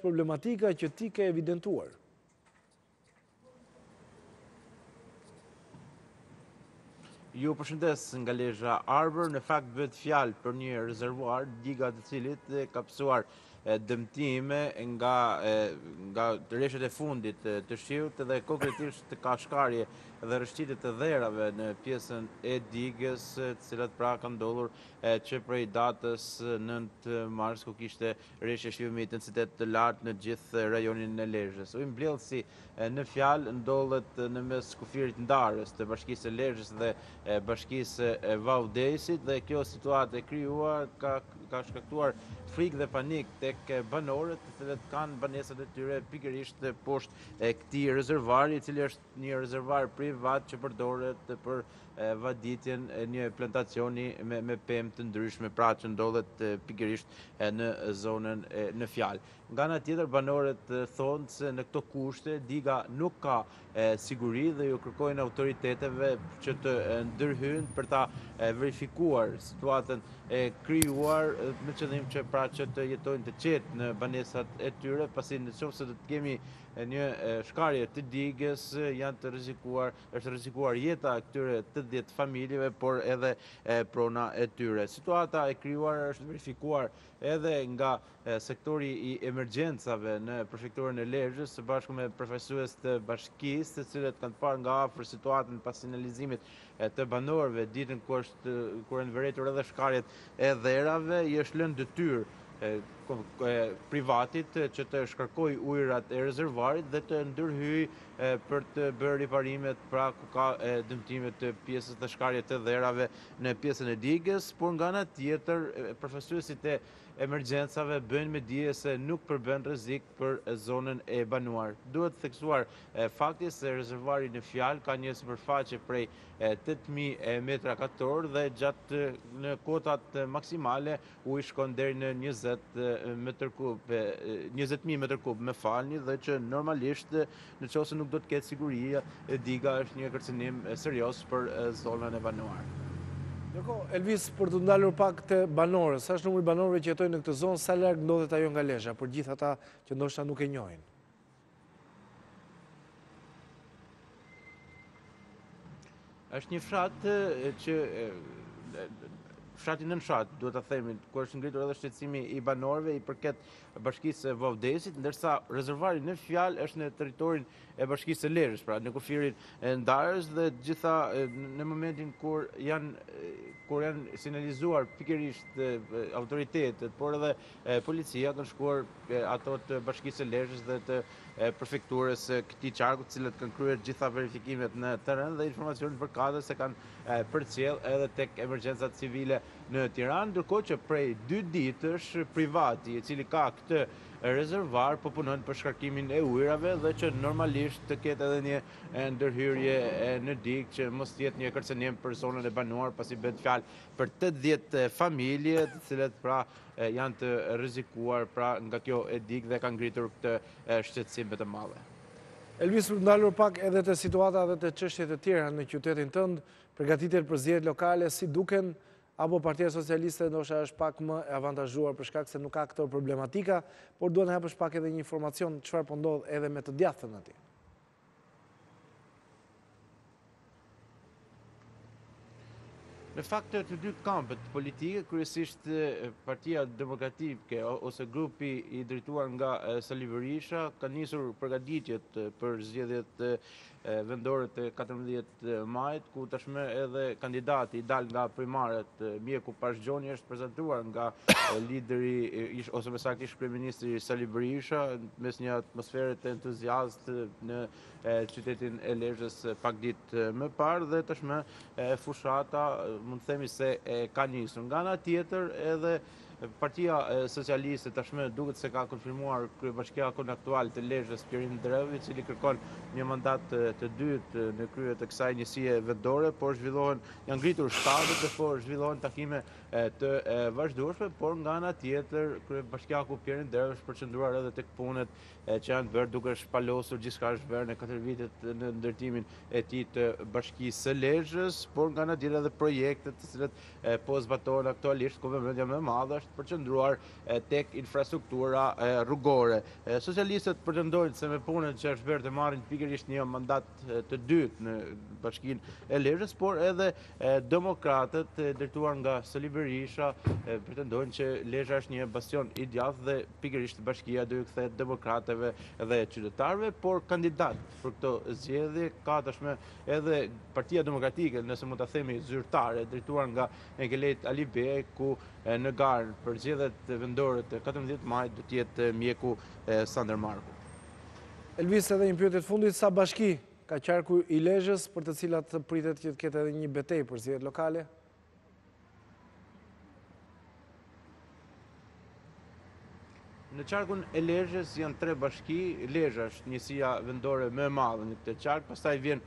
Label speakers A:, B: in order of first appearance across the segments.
A: Problematika që ti ke evidentuar.
B: Ju përshëndes nga Lezha Arbër, në fakt bëhet fjalë për një rezervuar, diga të cilit ka pësuar dëmtime nga nga reshjet e fundit të shiut dhe konkretisht ka shkarje dhe rrëshqitje të dherave në pjesën e digës, të cilat pra ka ndodhur që prej datës 9 mars ku kishte Reshje shiu me intensitet të lartë në gjithë rajonin e Lezhës. Ujëmbledhësi në fjalë ndodhet në mes kufirit ndarës të bashkisë së Lezhës dhe bashkisë Vau Dejës dhe kjo situatë e krijuar ka ka shkaktuar frikë dhe panik tek banorët të cilët kanë banesat e tyre pikërisht poshtë këtij rezervuari i cili është një rezervuar privat që përdoret për vaditjen e një plantacioni me pemë të ndryshme, pra që ndodhet pikërisht në zonën në fjalë. Nga ana tjetër, banorët thonë se në këto kushte diga nuk ka siguri dhe iu kërkojnë autoriteteve që të ndërhyjnë për ta verifikuar situatën e krijuar me qëllim që pra që të jetojnë të qetë në banesat e tyre, pasi në qoftë se do të kemi një shkarje të digës janë të rrezikuar, është e rrezikuar jeta e këtyre tetëdhjetë familjeve, por edhe prona e tyre. Situata e krijuar është verifikuar edhe nga sektori i emergjencave në prefekturën e Lezhës së bashku me përfaqësues të bashkisë, të cilët kanë parë nga afër situatën pas sinjalizimit të banorëve ditën ku është kur janë vërejtur edhe shkarjet e dherave i është lënë detyrë privatit që të shkarkojë ujërat e rezervuarit dhe të ndërhyjë për të bërë riparimet pra ku ka dëmtime të pjesës dhe shkarje të dherave në pjesën e digës, por nga ana tjetër përfaqësuesit e emergjencave bëjnë me dije se nuk përbën rrezik për zonën e banuar. Duhet theksuar Fakti se rezervuari në fjalë ka një sipërfaqe prej tetë mijë metra katrorë dhe gjatë në kotat maksimale uji shkon deri në njëzet metër kub, njëzet mijë metër kub, më falni, dhe që normalisht në qoftë se nuk do të ketë siguri diga, është një kërcënim serioz për zonën e banuar.
A: Ndërkohë, Elvis, për t'u ndalur pak te banorët, sa është numri i banorëve që jetojnë në këtë zonë, sa larg ndodhet ajo nga Lezha, për gjithë ata që ndoshta nuk e njohin?
B: Është një fshat që fshati nën fshat, duhet të themi, ku është ngritur edhe shqetësimi i banorëve i përket bashkisë së Vau Dejës, ndërsa rezervuari në fjalë është në territorin e bashkisë së Lezhës, pra në kufirin ndarës dhe gjitha në momentin kur janë kur janë sinjalizuar pikërisht autoritetet, por edhe Policia kanë shkuar ato të Bashkisë së Lezhës dhe të Prefekturës së këtij qarku, të cilat kanë kryer gjitha verifikimet në terren dhe informacionet përkatëse kanë përcjellë edhe tek Emergjencat Civile në Tiranë, ndërkohë që prej dy ditësh privati, i cili ka këtë rezervuar, po punon për shkarkimin e ujërave dhe që normalisht të ketë edhe një ndërhyrje në digë që mos të jetë një kërcënim për zonën e banuar, pasi bëhet fjalë për tetëdhjetë familje, të cilat pra janë të rrezikuar pra nga kjo digë dhe kanë ngritur këtë shqetësim me të madhe.
A: Elvis, për t'u ndalur pak edhe te situata dhe te çështje të tjera në qytetin tënd, përgatitjet për zgjedhjet lokale, si duken, apo Partia Socialiste ndoshta është pak më e avantazhuar për shkak se nuk ka këto problematika, por dua të na japësh pak edhe një informacion çfarë po ndodh edhe me të djathtën aty.
B: Në fakt të dy kampet politike, kryesisht Partia Demokratike ose grupi i drejtuar nga Sali Berisha ka nisur përgatitjet për zgjedhjet vendore të 14 majit, ku tashmë edhe kandidati i dalë nga primaret, mjeku Pashk Gjoni, është prezentuar nga lideri, ose më saktë ish-kryeministri Sali Berisha, mes një atmosfere entuziaste në qytetin e Lezhës pak ditë më parë, dhe tashmë fushata, mund të themi se ka nisur. Nga ana tjetër edhe Partia Socialiste tashmë duket se ka konfirmuar kryebashkiakun aktual të Lezhës, Pjerin Ndreu, i cili kërkon një mandat të dytë në krye të kësaj njësie vendore, po zhvillohen, janë ngritur shtabet dhe po zhvillohen takime të vazhdueshme, por nga ana tjetër kryebashkiaku Pjerin Ndreu është përqendruar edhe tek punët që janë bërë duke shpalosur gjithçka është bërë në katër vitet në drejtimin e tij të bashkisë së Lezhës, por nga ana tjetër edhe projektet të cilat po zbatohen aktualisht, ku vëmendja më e madhe është përqendruar tek infrastruktura rrugore. Socialistët pretendojnë se me punën që është bërë të marrin pikërisht një mandat të dytë në bashkinë e Lezhës, por edhe demokratët e drejtuar nga Sali Berisha, pretendojnë që Lezha është një bastion i djathtë dhe pikërisht bashkia do t'u kthehet demokratëve dhe qytetarëve, por kandidat për këto zgjedhje ka tashmë edhe Partia Demokratike, nëse mund ta themi zyrtare, drejtuar nga Enkelejd Alibeaj, ku në garën për zgjedhjet vendore të 14 majit do të jetë mjeku Sandër Marku.
A: Elvis, edhe një pyetje të fundit, sa bashki ka Qarku i Lezhës, për të cilat pritet që të ketë edhe një betejë për zgjedhjet lokale?
B: Në Qarkun e Lezhës janë tre bashki, Lezha është njësia vendore më e madhe në këtë qark, pastaj vjen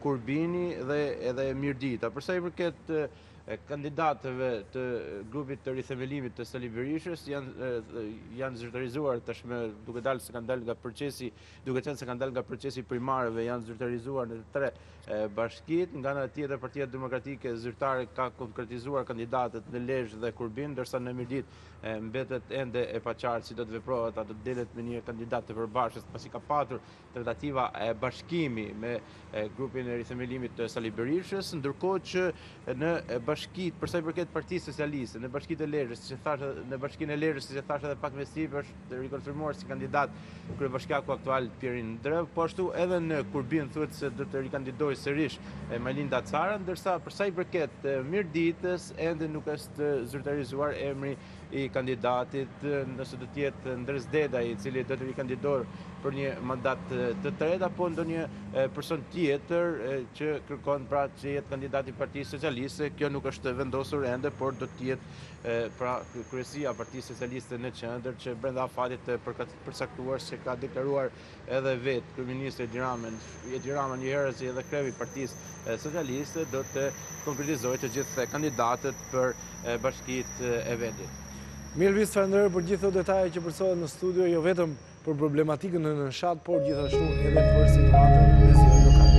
B: Kurbini dhe Mirdita. Përsa i përket kandidatëve të grupit të rithemelimit të Sali Berishës janë zyrtarizuar tashmë duke dalë se kanë dalë nga procesi Duke qenë se kanë dalë nga procesi i primareve janë zyrtarizuar në të tre bashkitë, nga ana tjetër Partia Demokratike zyrtare ka konkretizuar kandidatët në Lezhë dhe Kurbin, ndërsa në Mirditë mbetet ende e paqartë si do të veprohet, a do të dilet me një kandidat të përbashkët, pasi ka patur tratativa bashkimi me grupin e rithemelimit të Sali Berishës, ndërkohë që në bashkitë, përsa i përket Partisë Socialiste, në bashkinë e Lezhës, siç e thashë në bashkinë e Lezhës, siç e thashë edhe pak më sipër, është rikonfirmuar si kandidat kryebashkiaku aktual Pjerin Ndreu, po ashtu edhe në Kurbin thuhet se do të rikandidojë sërish Majlinda Cara, ndërsa përsa i përket Mirditës, ende nuk është zyrtarizuar emri i kandidatit, nëse do të jetë Ndrec Dedaj i cili do të rikandidojë për një mandat të tretë apo ndonjë person tjetër që kërkon pra të jetë kandidati i Partisë Socialiste, kjo nuk është vendosur ende, por do të jetë pra kryesia e Partisë Socialiste në qendër që brenda afatit të përcaktuar siç e ka deklaruar edhe vetë kryeministri Edi Rama, Edi Rama njëherësh edhe kreu i Partisë Socialiste do të konkretizojë të gjithë kandidatët për bashkitë e vendit.
A: Mirë Elvis, të falenderoj për gjithë këto detaje që përcolle në studio, jo vetëm për problematikën në Nënshat, por gjithashtu edhe për situatën në zgjedhjet lokale.